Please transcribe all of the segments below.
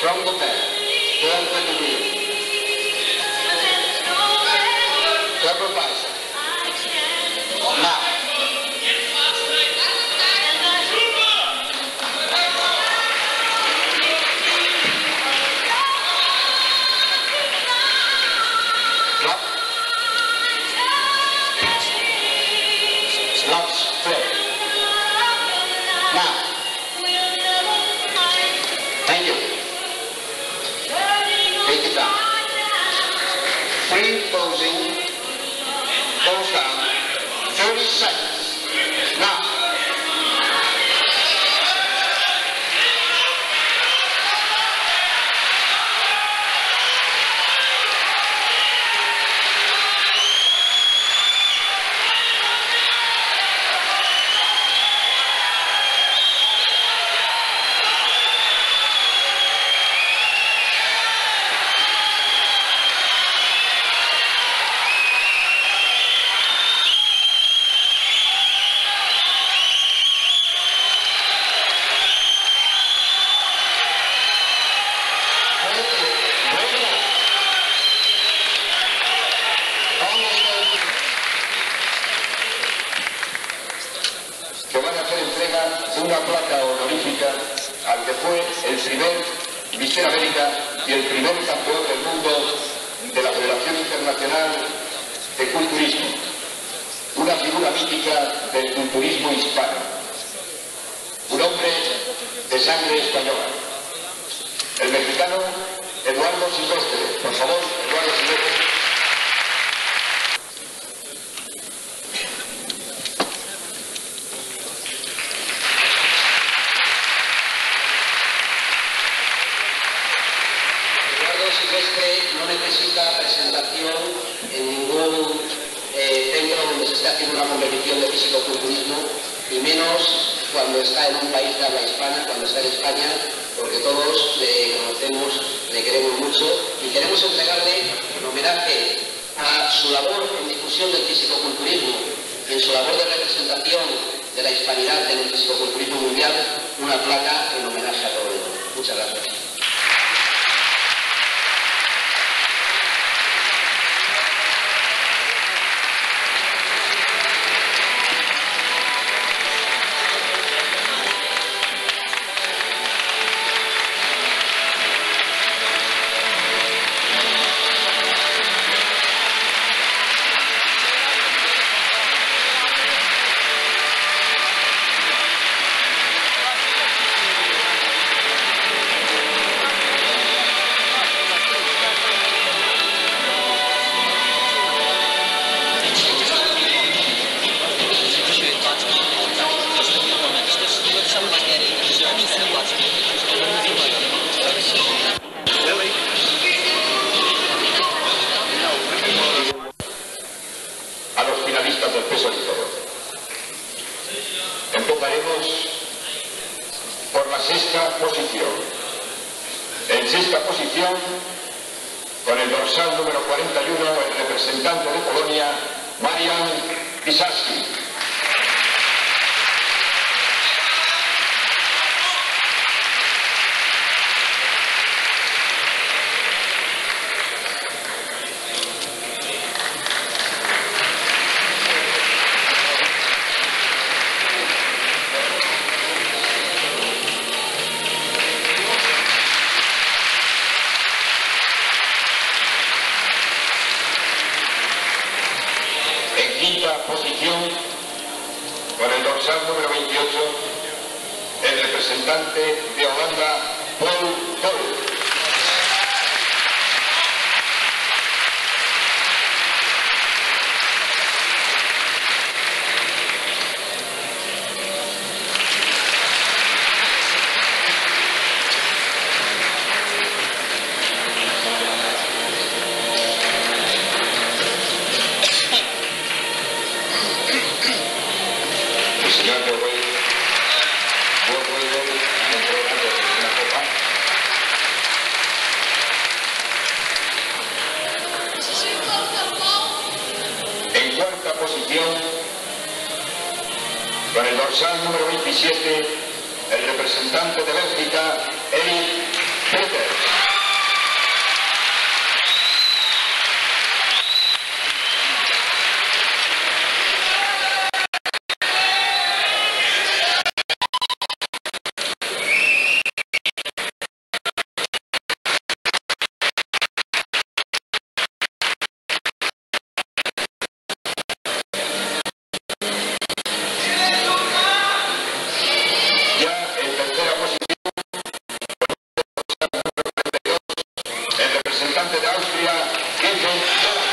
from the back. Turn the wheel. reimposing both 30 seconds. Una placa honorífica al que fue el primer Mister América y el primer campeón del mundo de la Federación Internacional de Culturismo. Una figura mítica del culturismo hispano. Un hombre de sangre española. El mexicano Eduardo Silvestre. Por favor, Eduardo Silvestre. Donde se esté haciendo una competición de fisicoculturismo, y menos cuando está en un país de habla hispana, cuando está en España, porque todos le conocemos, le queremos mucho y queremos entregarle en homenaje a su labor en difusión del fisicoculturismo, en su labor de representación de la hispanidad en el fisicoculturismo mundial, una placa en homenaje a todo ello. Muchas gracias. Empezaremos por la sexta posición. En sexta posición, con el dorsal número 41, el representante de Polonia, Marian Pisarski. En quinta posición, con el dorsal número 28, el representante de Holanda, Paul Paul. Dorsal número 27, el representante de Bélgica, Eric Peter. Representante de Austria,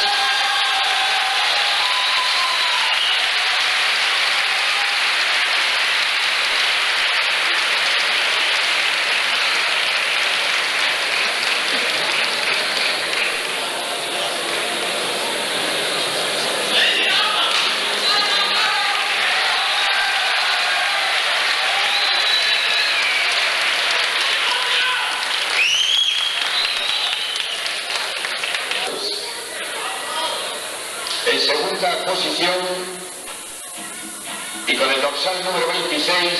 En segunda posición y con el dorsal número 26,